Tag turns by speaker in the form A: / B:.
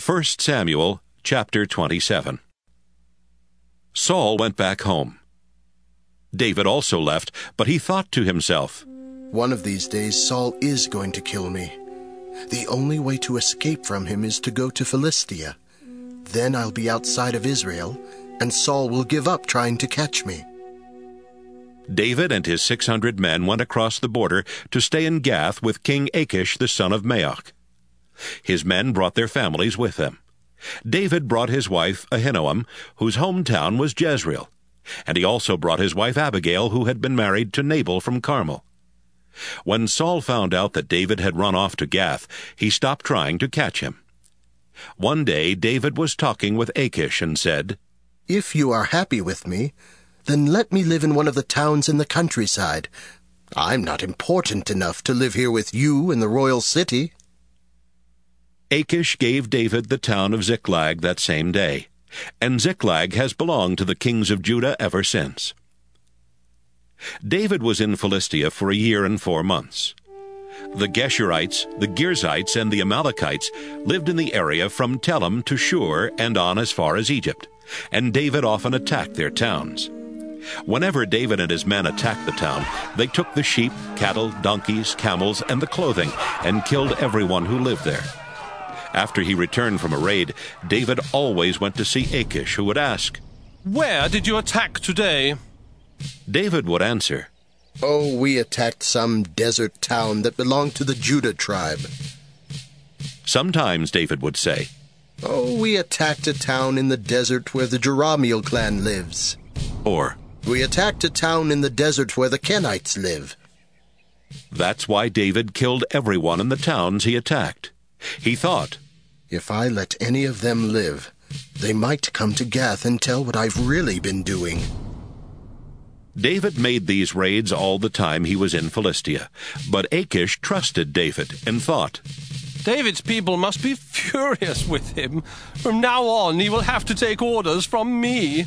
A: 1 Samuel chapter 27. Saul went back home. David also left, but he thought to himself,
B: One of these days Saul is going to kill me. The only way to escape from him is to go to Philistia. Then I'll be outside of Israel, and Saul will give up trying to catch me.
A: David and his six hundred men went across the border to stay in Gath with King Achish the son of Maoch. His men brought their families with them. David brought his wife Ahinoam, whose hometown was Jezreel, and he also brought his wife Abigail, who had been married to Nabal from Carmel. When Saul found out that David had run off to Gath, he stopped trying to catch him. One day David was talking with Achish and said,
B: If you are happy with me, then let me live in one of the towns in the countryside. I'm not important enough to live here with you in the royal city.
A: Achish gave David the town of Ziklag that same day, and Ziklag has belonged to the kings of Judah ever since. David was in Philistia for a year and four months. The Geshurites, the Girzites, and the Amalekites lived in the area from Telem to Shur and on as far as Egypt, and David often attacked their towns. Whenever David and his men attacked the town, they took the sheep, cattle, donkeys, camels, and the clothing, and killed everyone who lived there. After he returned from a raid, David always went to see Achish, who would ask,
C: Where did you attack today?
A: David would answer,
B: Oh, we attacked some desert town that belonged to the Judah tribe.
A: Sometimes David would say,
B: Oh, we attacked a town in the desert where the Jerahmeel clan lives.
A: or,
B: We attacked a town in the desert where the Kenites live.
A: That's why David killed everyone in the towns he attacked. He thought,
B: If I let any of them live, they might come to Gath and tell what I've really been doing.
A: David made these raids all the time he was in Philistia, but Achish trusted David and thought,
C: David's people must be furious with him. From now on, he will have to take orders from me.